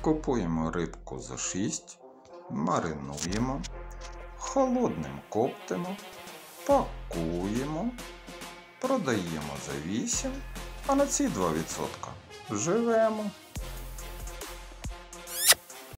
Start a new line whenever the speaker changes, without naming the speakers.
Купуємо рибку за 6, маринуємо, холодним коптимо, пакуємо, продаємо за 8, а на ці 2% живемо.